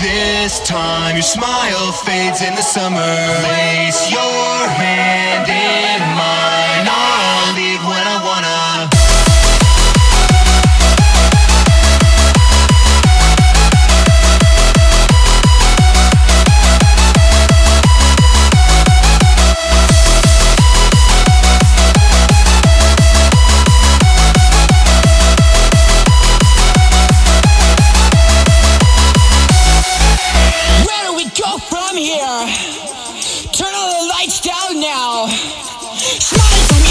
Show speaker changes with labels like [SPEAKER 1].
[SPEAKER 1] This time your smile fades in the summer. Place your hand in mine. Turn all the lights down now. Smile for me.